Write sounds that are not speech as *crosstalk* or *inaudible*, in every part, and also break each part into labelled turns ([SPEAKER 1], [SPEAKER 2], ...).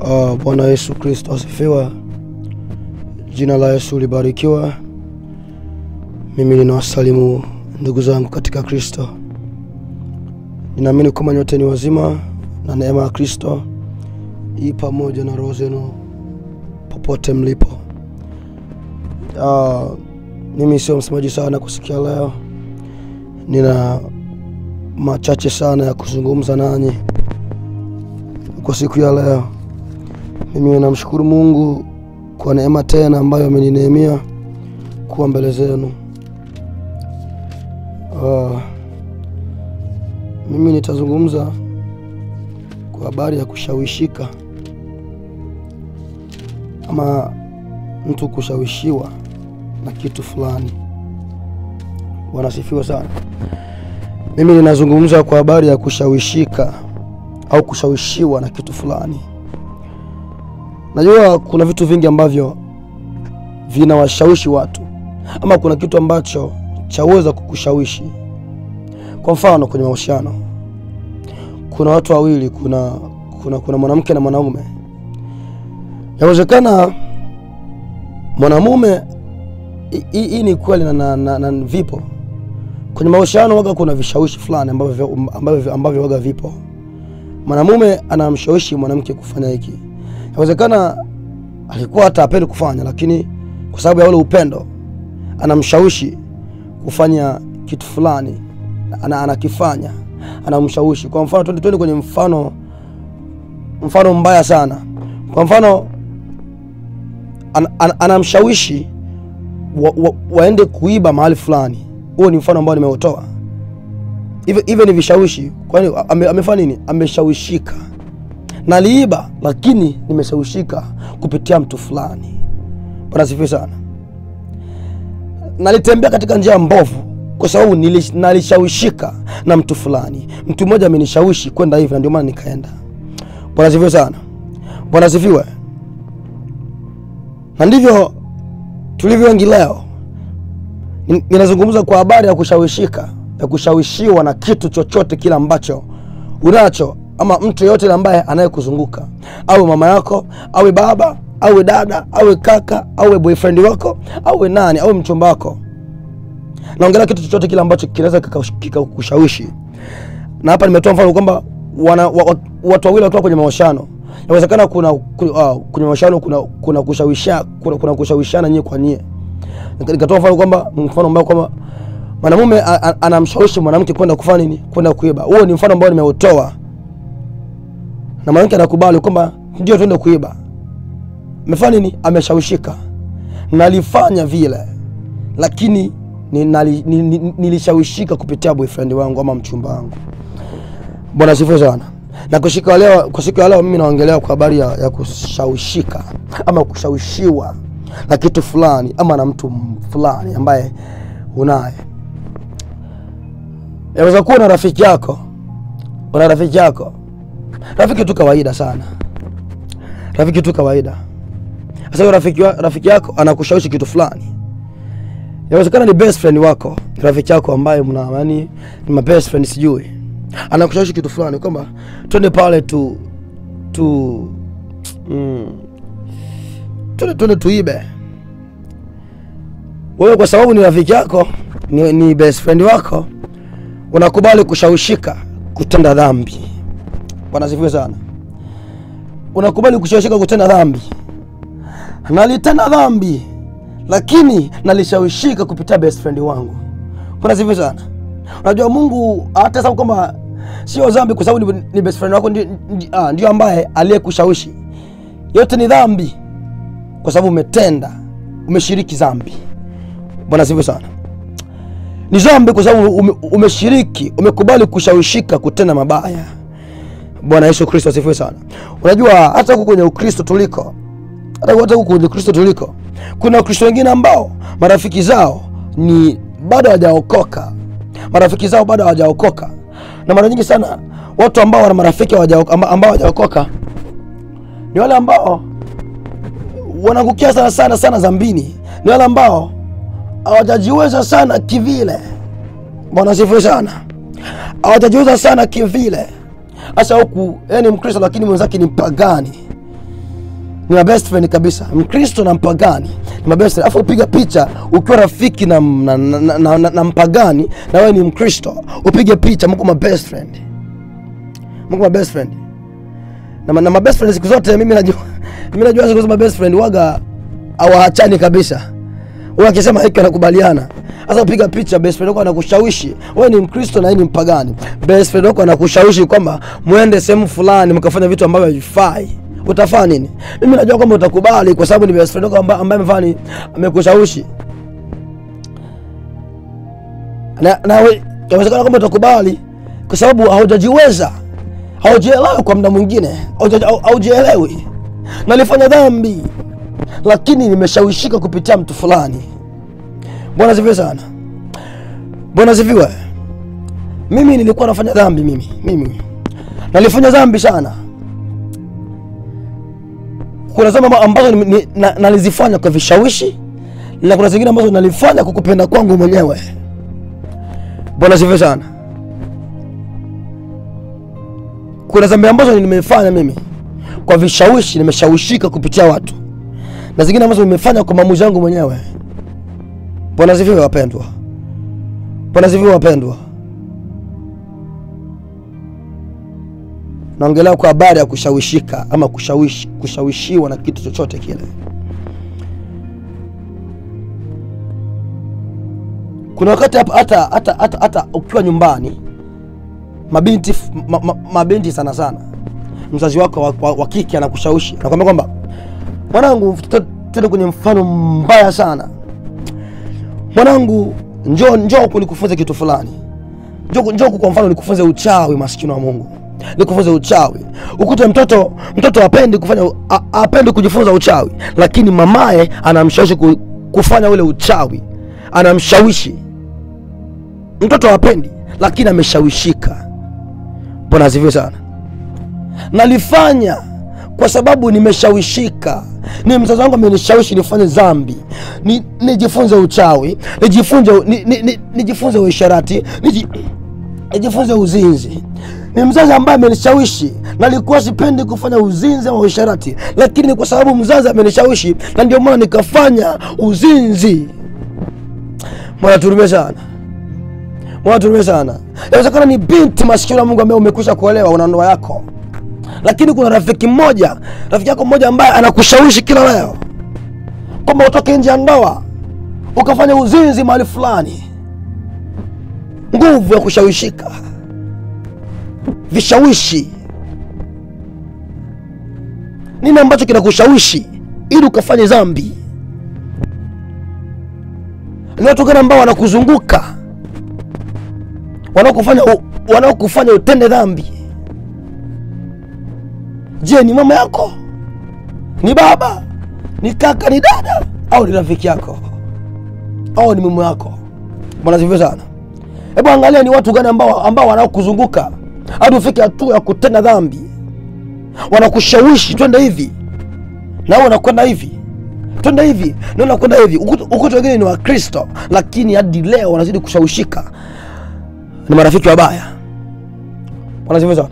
[SPEAKER 1] Uh, Bwana Yesu Kristo asifiwe. Jina la Yesu libarikiwa. Mimi ninawasalimu ndugu zangu katika Kristo. Ninaamini kwamba nyote ni wazima na neema ya Kristo hii pamoja na roho zenu popote mlipo. Uh, mimi sio msemaji sana kusikia leo, nina machache sana ya kuzungumza nanyi kwa siku ya leo. Mimi namshukuru Mungu kwa neema tena ambayo amenineemea kuwa mbele zenu. Uh, mimi nitazungumza kwa habari ya kushawishika ama mtu kushawishiwa na kitu fulani. Wanasifiwa sana. Mimi ninazungumza kwa habari ya kushawishika au kushawishiwa na kitu fulani. Najua kuna vitu vingi ambavyo vinawashawishi watu, ama kuna kitu ambacho chaweza kukushawishi. Kwa mfano, kwenye mahusiano, kuna watu wawili, kuna kuna kuna mwanamke na mwanaume. Yawezekana mwanamume, hii ni kweli na, na, na, na vipo kwenye mahusiano, waga kuna vishawishi fulani ambavyo ambavyo ambavyo waga vipo. Mwanamume anamshawishi mwanamke kufanya hiki Inawezekana alikuwa hata apendi kufanya, lakini kwa sababu ya ule upendo anamshawishi kufanya kitu fulani, ana, anakifanya, anamshawishi. Kwa mfano, twende kwenye mfano mfano mbaya sana. Kwa mfano an, an, anamshawishi wa, wa, waende kuiba mahali fulani. Huo ni mfano ambao nimeutoa. Hivyo ni vishawishi. Kwani ame, amefanya nini? Ameshawishika naliiba lakini nimeshawishika kupitia mtu fulani. Bwana sifiwe sana. Nalitembea katika njia mbovu kwa sababu nalishawishika na mtu fulani. Mtu mmoja amenishawishi kwenda hivi, na ndio maana nikaenda. Bwana sifiwe sana. Bwana sifiwe. Na ndivyo tulivyo wengi leo. Ninazungumza kwa habari ya kushawishika, ya kushawishiwa na kitu chochote kile ambacho unacho ama mtu yeyote ambaye anayekuzunguka awe mama yako awe baba awe dada awe kaka awe boyfriend wako awe nani awe mchumba wako. Naongelea kitu chochote kile ambacho kinaweza kikakushawishi, na hapa nimetoa mfano kwamba wana wa, watu wawili wakiwa kwenye mahusiano. Inawezekana kuna uh, kwenye mahusiano kuna kuna kushawisha kuna, kuna kushawishana nyie kwa nyie. Nikatoa mfano kwamba mfano ambao kwamba mwanamume anamshawishi mwanamke kwenda kufanya nini? Kwenda kuiba. Huo ni mfano ambao nimeutoa na mwanamke anakubali kwamba ndio twende kuiba. Amefanya nini? Ameshawishika. Nalifanya vile, lakini nilishawishika kupitia boyfriend wangu ama mchumba wangu. Bwana sifu sana. Na ya leo, kwa siku ya leo mimi naongelea kwa habari ya, ya kushawishika ama kushawishiwa na kitu fulani ama na mtu fulani ambaye unaye. Yaweza kuwa na rafiki yako, una rafiki yako. Rafiki tu kawaida sana, rafiki tu kawaida. Sasa huyo rafiki, rafiki yako anakushawishi kitu fulani, yawezekana ni best friend wako, rafiki yako ambaye mna yani ni ma best friend, sijui, anakushawishi kitu fulani kwamba twende pale tu tu mm, twende twende tuibe. Wewe kwa sababu ni rafiki yako, ni, ni best friend wako, unakubali kushawishika kutenda dhambi. Bwana sifiwe sana. Unakubali kushawishika kutenda dhambi. Nalitenda dhambi lakini nalishawishika kupitia best friend wangu. Bwana sifiwe sana. Unajua Mungu hata sababu kwamba sio dhambi kwa sababu ni, ni best friend wako ndio, ndio ambaye aliyekushawishi. Yote ni dhambi kwa sababu umetenda, umeshiriki dhambi. Bwana sifiwe sana. Ni zambi kwa sababu ume, umeshiriki, umekubali kushawishika kutenda mabaya. Bwana Yesu Kristo asifiwe sana. Unajua hata huku kwenye Ukristo tuliko, hata huku kwenye Ukristo tuliko, kuna Wakristo wengine ambao marafiki zao ni bado hawajaokoka, marafiki zao bado hawajaokoka. Na mara nyingi sana watu ambao wana marafiki ambao hawajaokoka ni wale ambao wanaangukia sana sana sana dhambini, ni wale ambao hawajajiweza sana kivile. Bwana sifu sana. hawatajiweza sana kivile, hasa huku yeye ni Mkristo lakini mwenzake ni mpagani, ni best friend kabisa. Mkristo na mpagani ni my best friend, afu upiga picha ukiwa rafiki na, na, na, na, na, na, mpagani na wewe ni Mkristo, upige picha, mko my best friend, mko my best friend na, na my best friend siku zote mimi najua *laughs* mimi najua siku zote my best friend waga hawaachani kabisa. Wewe akisema hiki anakubaliana. Sasa piga picha best friend wako anakushawishi. Wewe ni Mkristo na yeye ni mpagani. Best friend wako anakushawishi kwamba muende sehemu fulani mkafanya vitu ambavyo havifai. Utafanya nini? Mimi najua kwamba utakubali kwa sababu ni best friend wako ambaye amefanya amekushawishi. Na na wewe inawezekana kwamba utakubali kwa sababu haujajiweza. Haujielewi kwa muda mwingine. Haujielewi. Nalifanya dhambi lakini nimeshawishika kupitia mtu fulani. Bwana sifiwe sana. Bwana sifiwe. Mimi nilikuwa nafanya dhambi mimi. Mimi nalifanya dhambi sana. Kuna zama ambazo ni- na- nalizifanya kwa vishawishi na kuna zingine ambazo nalifanya kwa kupenda kwangu mwenyewe. Bwana sifiwe sana. Kuna zambi ambazo nimefanya mimi kwa vishawishi, nimeshawishika kupitia watu na zingine ambazo nimefanya kwa maamuzi yangu mwenyewe. Bwana sifiwe wapendwa. Bwana sifiwe wapendwa. Naongelea kwa habari ya kushawishika ama kushawishi, kushawishiwa na kitu chochote kile. Kuna wakati hapa hata hata hata, hata ukiwa nyumbani mabinti ma, ma, mabinti sana sana mzazi wako wa, wa, wa kike anakushawishi anakwambia kwamba mwanangu tu- tuende kwenye mfano mbaya sana. Mwanangu njoo njoo kunikufunza kitu fulani. Njoo njoo kwa mfano nikufunze uchawi maskini wa mungu. Nikufunze uchawi. Ukute mtoto mtoto apendi kufanya apendi kujifunza uchawi. Lakini mamaye anamshawishi kufanya ule uchawi. Anamshawishi. Mtoto apendi lakini ameshawishika. Bwana asifiwe sana. Nalifanya kwa sababu nimeshawishika. Ni mzazi wangu amenishawishi nifanye dhambi. Ni, nijifunze uchawi nijifunze ni, ni, ni, nijifunze uisharati niji, nijifunze uzinzi. Ni mzazi ambaye amenishawishi nalikuwa sipendi kufanya uzinzi ama uisharati lakini ni kwa sababu mzazi amenishawishi na ndio maana nikafanya uzinzi. Mwana turumie sana. Mwana sana. Inawezekana ni binti masikio na mungu ambaye umekwisha kuelewa una ndoa yako lakini kuna rafiki mmoja rafiki yako mmoja ambaye anakushawishi kila leo kwamba utoke nje ya ndoa ukafanya uzinzi mahali fulani. Nguvu ya kushawishika. Vishawishi. Nini ambacho kinakushawishi ili ukafanye zambi ni watu gani ambao wanakuzunguka wanaokufanya utende dhambi je ni mama yako? Ni baba? Ni kaka? Ni dada? Au ni rafiki yako? Au ni mume wako? Bwana sivyo sana. Hebu angalia ni watu gani ambao, ambao wanaokuzunguka. Hadi ufike hatua ya kutenda dhambi? Wanakushawishi twende hivi. Na wewe unakwenda hivi. Twende hivi. Na unakwenda hivi. Ukuta- wengine ni wakristo lakini hadi leo wanazidi kushawishika. Ni marafiki wabaya. Wanasivyo sana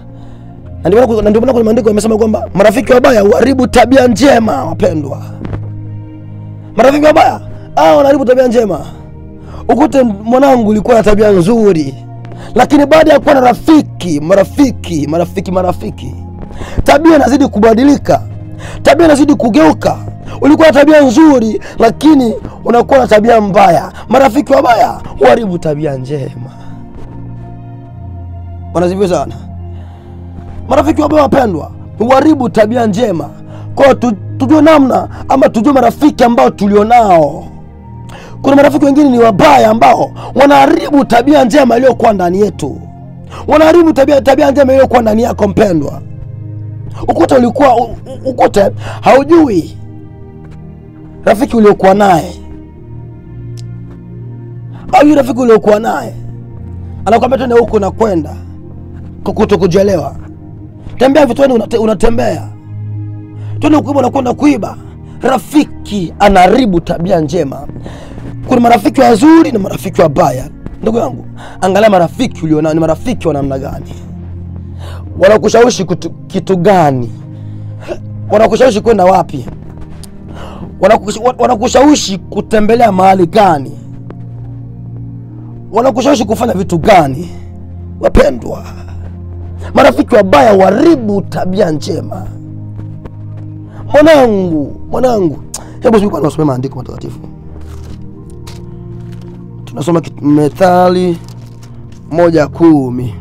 [SPEAKER 1] na ndio maana- na kwenye maandiko yamesema kwamba marafiki wabaya huharibu tabia njema wapendwa. Marafiki wabaya ah, wanaharibu tabia njema. Ukute mwanangu ulikuwa na tabia nzuri lakini baada ya kuwa na rafiki marafiki marafiki marafiki tabia inazidi kubadilika tabia inazidi kugeuka. Ulikuwa na tabia nzuri lakini unakuwa na tabia mbaya. Marafiki wabaya huharibu tabia njema. Wanazivyo sana marafiki wabaya wapendwa huharibu tabia njema. Kwa tu, tujue namna ama tujue marafiki ambao tulionao. Kuna marafiki wengine ni wabaya ambao wanaharibu tabia njema iliyokuwa ndani yetu. Wanaharibu tabia, tabia njema iliyokuwa ndani yako mpendwa. Ukute ulikuwa ukute haujui rafiki uliokuwa naye. Haujui rafiki uliokuwa naye. Anakwambia twende huku nakwenda kukuto kujelewa tembea vitweni unate, unatembea twende kuiba unakwenda kuiba rafiki anaharibu tabia njema kuna marafiki wazuri na marafiki wabaya ndugu yangu angalia marafiki ulionao ni marafiki wa namna gani wanakushawishi kitu gani? Wanakushawishi kwenda wapi? Wanakushawishi kutembelea mahali gani? Wanakushawishi kufanya vitu gani? Wapendwa, marafiki wabaya waribu tabia njema. Mwanangu, mwanangu, hebu sikuwa nasomea maandiko matakatifu. Tunasoma Methali moja kumi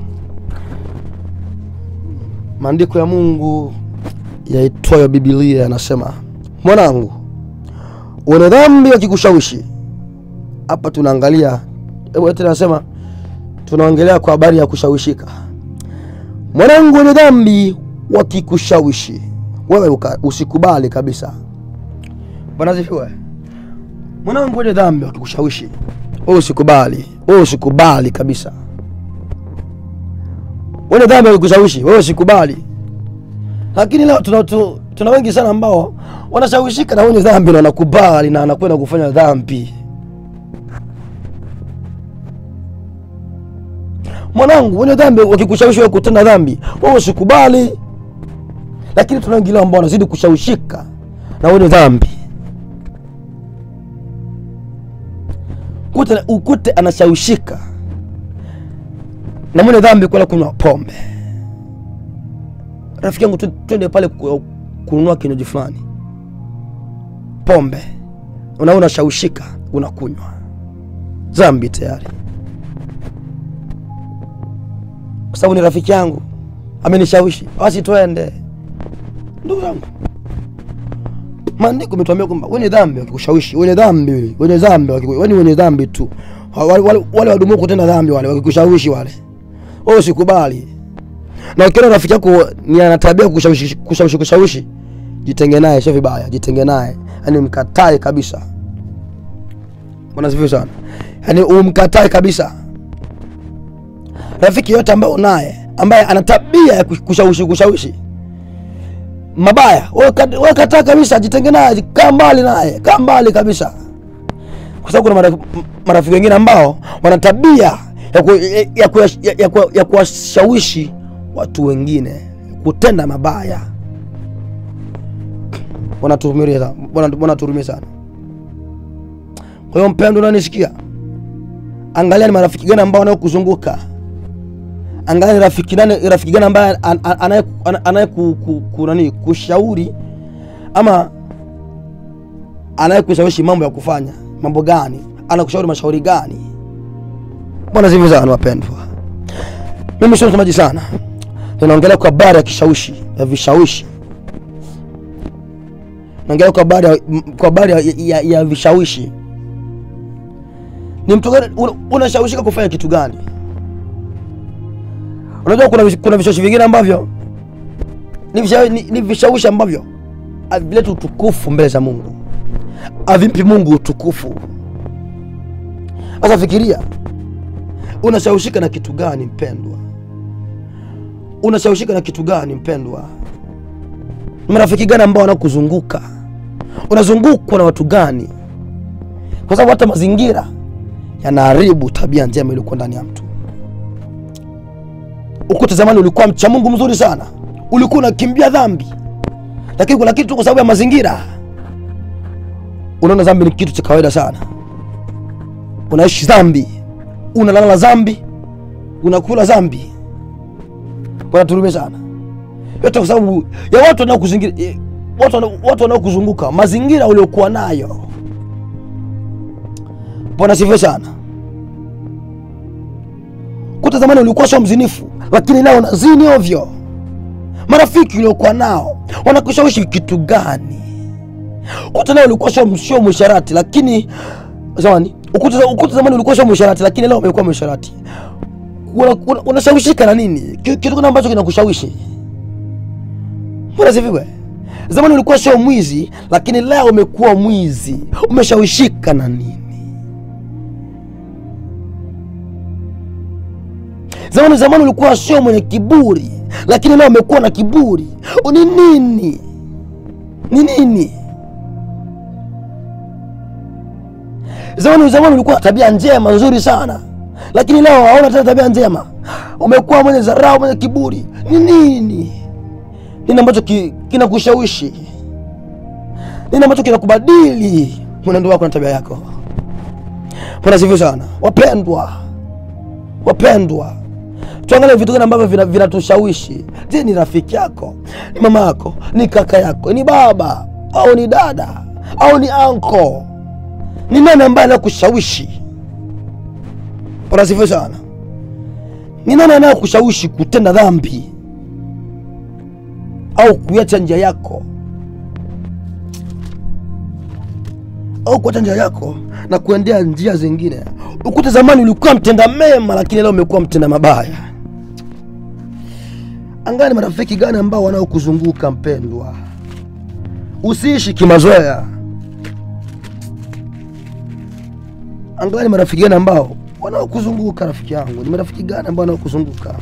[SPEAKER 1] maandiko ya Mungu yaitwayo Biblia yanasema, mwanangu, una dhambi wakikushawishi. Hapa tunaangalia, hebu tena nasema, tunaongelea kwa habari ya kushawishika. Mwanangu, wenye dhambi wakikushawishi, wewe usikubali kabisa. Bwana asifiwe. Mwanangu, wenye dhambi wakikushawishi, wewe usikubali, wewe usikubali kabisa wenye dhambi wakikushawishi wewe usikubali. Lakini leo tuna, tu- tuna wengi sana ambao wanashawishika na wenye dhambi na wanakubali na anakwenda kufanya dhambi. Mwanangu, wenye dhambi wakikushawishi wewe kutenda dhambi, wewe usikubali. Lakini tuna wengine ambao wanazidi kushawishika na wenye dhambi. Ukute, ukute anashawishika na mwenye dhambi kwenda kunywa pombe. Rafiki yangu, twende pale kununua kinywaji fulani, pombe, unaona unashawishika, unakunywa, dhambi tayari, kwa sababu ni rafiki yangu amenishawishi, basi twende. Ndugu zangu, maandiko umetuambia kwamba wenye dhambi wakikushawishi, wenye dhambi, wenye dhambi, yaani wenye dhambi tu, wale wale, wale wadumu kutenda dhambi, wale wakikushawishi wale wewe usikubali. Na ukiona rafiki yako ni ana tabia kushawishi kushawishi kushawishi, jitenge naye, sio vibaya, jitenge naye, yaani mkatae kabisa. Bwana sifiwe sana, yaani umkatae kabisa. Rafiki yote ambaye unaye ambaye ana tabia ya kushawishi kushawishi mabaya, wewe kabisa, jitenge naye, kaa mbali naye, kaa mbali kabisa kwa sababu kuna marafiki, wengine ambao wana tabia ya, ku, ya, ya, ku, ya, ya, ku, ya kuwashawishi watu wengine kutenda mabaya. Wanatuhurumia sana. Kwa hiyo mpendo, unanisikia, angalia ni marafiki gani ambao wanaokuzunguka. Angalia rafiki nani, rafiki gani ambaye an- an- anaye anaye ku, ku, ku, nani kushauri ama anayekushawishi mambo ya kufanya mambo gani, anakushauri mashauri gani? Bwana zivu sana wapendwa, mimi sio msomaji sana, ninaongelea kwa habari ya kishawishi ya vishawishi, naongelea kwa habari kwa habari ya, ya, ya vishawishi. Ni mtu gani unashawishika kufanya kitu gani? Unajua kuna, kuna vishawishi vingine ambavyo ni vishawishi, ni, ni vishawishi ambavyo havileti utukufu mbele za Mungu avimpi Mungu utukufu. Sasa fikiria, unashawishika na kitu gani mpendwa? Unashawishika na kitu gani mpendwa? Marafiki gani ambao wanakuzunguka? Unazungukwa na watu gani? Kwa sababu hata mazingira yanaharibu tabia njema iliyokuwa ndani ya mtu. Ukute zamani ulikuwa mcha Mungu mzuri sana, ulikuwa unakimbia dhambi, lakini kuna kitu kwa sababu ya mazingira. Unaona dhambi ni kitu cha kawaida sana, unaishi dhambi, unalala dhambi, unakula dhambi. Bwana turume sana, yote kwa sababu ya watu wanaokuzingira, eh, watu wanaokuzunguka, mazingira uliokuwa nayo. Bwana sifiwe sana. Kuta zamani ulikuwa sio mzinifu, lakini leo unazini ovyo. Marafiki uliokuwa nao wanakushawishi kitu gani? ukuta leo ulikuwa sio msharati, lakini zamani ukuta, ukuta zamani ulikuwa sio msharati, lakini leo umekuwa mwisharati Una- una- unashawishika na nini kitu gani ambacho kinakushawishi mbona sivyo? zamani ulikuwa sio mwizi lakini leo umekuwa mwizi umeshawishika na nini zamani zamani ulikuwa sio mwenye kiburi lakini leo umekuwa na kiburi ni nini ni nini zamani zamani ulikuwa tabia njema nzuri sana lakini leo haona tena tabia njema umekuwa mwenye dharau, mwenye kiburi. Ni nini? Nini ambacho ki, kinakushawishi? Nini ambacho kinakubadili mwenendo wako na tabia yako? Bwana sivyo sana. Wapendwa, wapendwa, tuangalie vitu gani ambavyo vinatushawishi vina-. Je, ni rafiki yako, ni mama yako, ni kaka yako, ni baba au ni dada au ni anko? Ni nani ambaye anakushawishi? Bwana sana. Ni nani anayekushawishi kutenda dhambi au kuacha njia yako au kuacha njia yako na kuendea njia zingine. Ukute zamani ulikuwa mtenda mema, lakini leo umekuwa mtenda mabaya. Angalia ni marafiki gani ambao wanaokuzunguka mpendwa. Usiishi kimazoea. Angalia ni marafiki gani ambao wanaokuzunguka. Rafiki yangu, ni marafiki gani ambao wanaokuzunguka?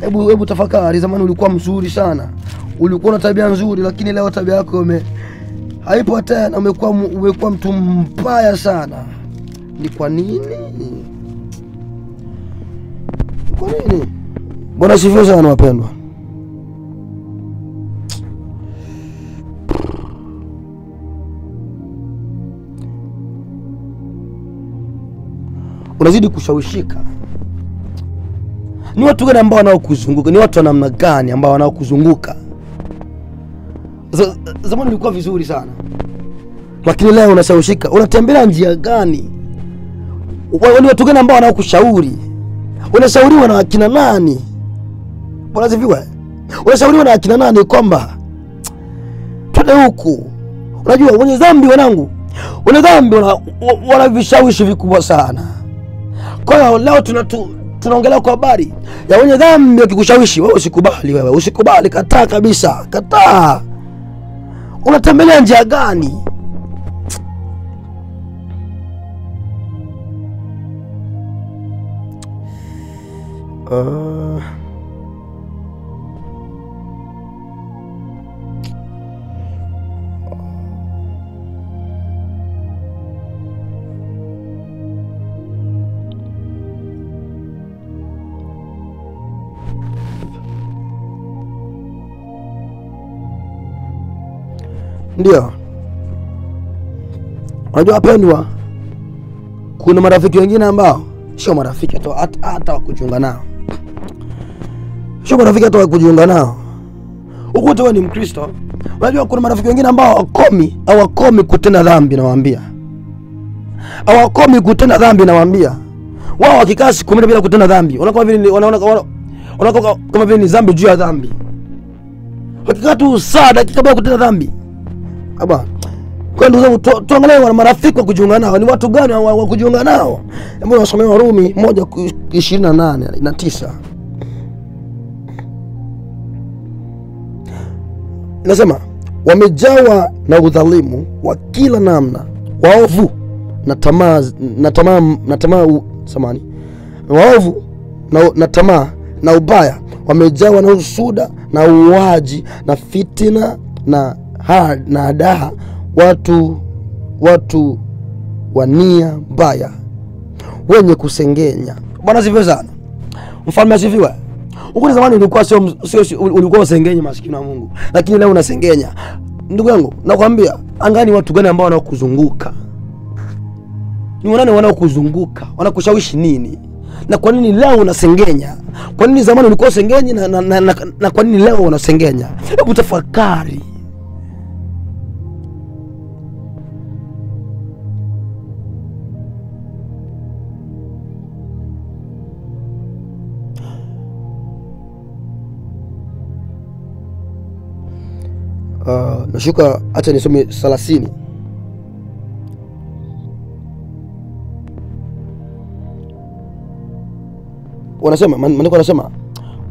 [SPEAKER 1] Hebu hebu tafakari. Zamani ulikuwa mzuri sana, ulikuwa na tabia nzuri, lakini leo tabia yako ume haipo tena, umekuwa umekuwa mtu mbaya sana. Ni kwa nini? Ni kwa nini? Bwana sifiwe sana wapendwa. Unazidi kushawishika. Ni watu gani ambao wanaokuzunguka? Ni watu wa namna gani ambao wanaokuzunguka? Zamani ulikuwa vizuri sana, lakini leo unashawishika. unatembea njia gani? Ni watu gani ambao wanaokushauri? Unashauriwa na akina nani? Bwana. Unashauriwa na akina nani kwamba twende huku? Unajua wenye dhambi, wanangu, wenye dhambi wana, vishawishi vikubwa sana. Kwa hiyo leo tunatu tunaongelea kwa habari ya wenye dhambi wakikushawishi wewe, usikubali. Wewe usikubali, kataa kabisa, kataa. Unatembelea njia gani? Uh, ndio. Unajua wapendwa, kuna marafiki wengine ambao sio marafiki hata hata- hata wa nao, sio marafiki hata wakujiunga nao. Ukute wewe ni Mkristo, unajua kuna marafiki wengine ambao hawakomi hawakomi kutenda dhambi, nawaambia. Hawakomi kutenda dhambi, nawaambia. Wao wakikaa siku moja bila kutenda dhambi, wanakuwa vile wanaona kama vile ni dhambi juu ya dhambi. Wakikaa tu saa dakika bila kutenda dhambi Aba. Kwa ndugu zangu tuangalie wana marafiki wa kujiunga nao. Ni watu gani wa, kujiunga nao? Hebu nasomea Warumi moja ku- ishirini na nane na tisa. Inasema wamejawa na udhalimu wa kila namna, waovu na tamaa na tamaa na tamaa samani. Waovu na, na tamaa na ubaya, wamejawa na usuda na uwaji na fitina na ha, na adaha, watu watu wa nia mbaya, wenye kusengenya. Bwana asifiwe sana. Mfalme asifiwe. Huko zamani ulikuwa sio sio ulikuwa usengenye maskini wa Mungu, lakini leo unasengenya. Ndugu yangu, nakwambia angani watu gani ambao wanaokuzunguka ni wanani wanaokuzunguka wanakushawishi nini na kwa nini leo unasengenya kwa nini zamani ulikuwa usengenye na, na, na, na, na kwa nini leo unasengenya hebu tafakari uh, nashuka hacha nisome thelathini. Wanasema maandiko wanasema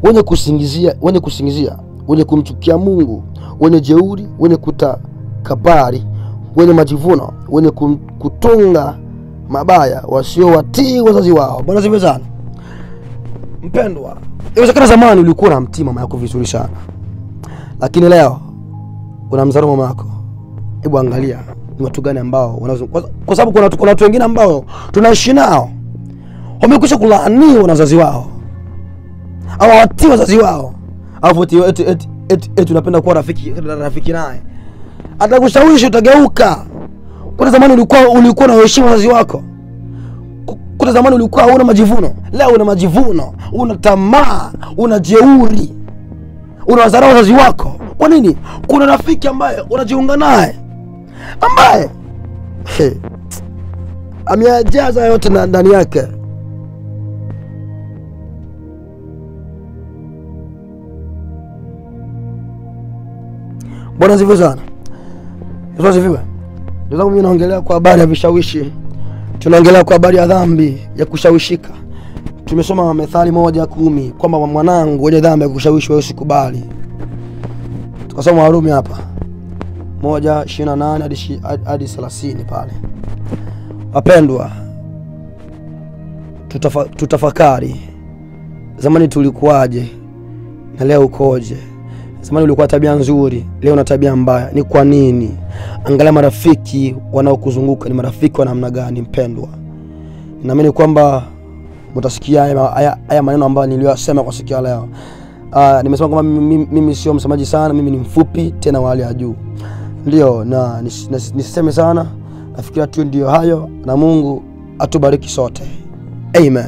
[SPEAKER 1] wenye kusingizia wenye kusingizia wenye kumchukia mungu wenye jeuri wenye kutakabari wenye majivuno wenye kutunga mabaya wasiowatii wazazi wao. Bwana zimezana mpendwa inawezekana zamani ulikuwa na mtii mama yako vizuri sana. Lakini leo unamdharau mama yako. Hebu angalia ni watu gani ambao wanazung- kwa, sababu kuna watu- kuna watu wengine ambao tunaishi nao. Wamekwisha kulaaniwa na wazazi wao. Hawawatii wazazi wao. Alafu eti, eti, eti, eti, eti unapenda kuwa rafiki rafiki naye. Atakushawishi utageuka. Kuna zamani ulikuwa ulikuwa na heshima wazazi wako. Kuna zamani ulikuwa una majivuno. Leo una majivuno. Una tamaa. Una jeuri. Unawadharau wazazi wako kwa nini kuna rafiki ambaye unajiunga naye ambaye hey, yote na- ndani yake bwana zivyo sana Yesu asifiwe. Ndugu zangu, mimi naongelea kwa habari ya vishawishi, tunaongelea kwa habari ya dhambi ya kushawishika. Tumesoma Methali moja kumi kwamba mwanangu, wenye dhambi ya kushawishi wewe usikubali. Tukasoma Warumi hapa moja ishirini na nane hadi hadi- thelathini pale. Wapendwa, tutafa, tutafakari zamani tulikuwaje na leo ukoje? Zamani ulikuwa tabia nzuri, leo una tabia mbaya. Ni kwa nini? Angalia marafiki wanaokuzunguka ni marafiki wa namna gani, mpendwa. Naamini kwamba haya, haya maneno ambayo niliyosema kwa siku ya leo. Uh, nimesema kwamba mimi, mimi sio msemaji sana, mimi ni mfupi tena wa hali ya juu, ndio na nis- nis- nisiseme sana. Nafikiria tu ndio hayo, na Mungu atubariki sote, amen.